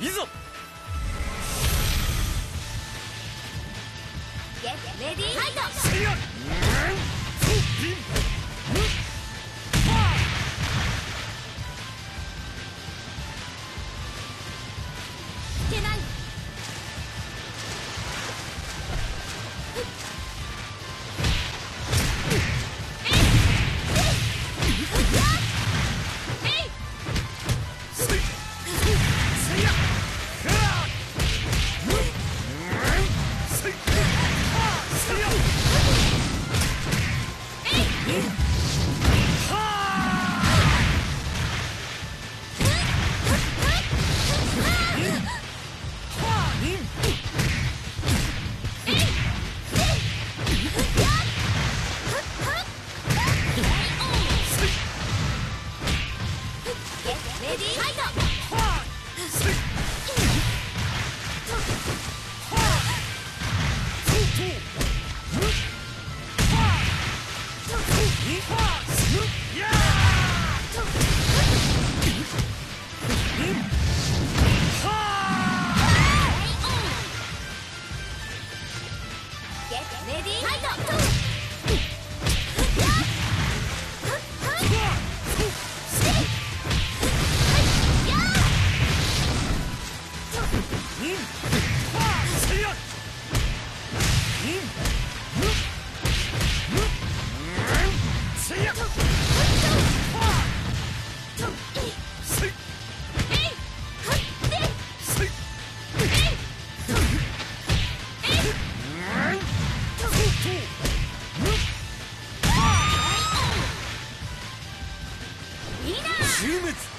いざレディーファイト Yeah. レディーファイト死滅